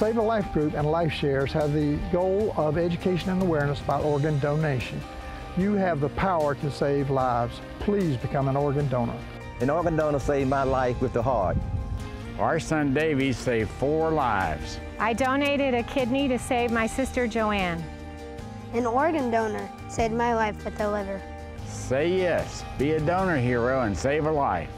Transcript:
Save a Life Group and Life Shares have the goal of education and awareness about organ donation. You have the power to save lives. Please become an organ donor. An organ donor saved my life with the heart. Our son Davy saved four lives. I donated a kidney to save my sister Joanne. An organ donor saved my life with the liver. Say yes, be a donor hero and save a life.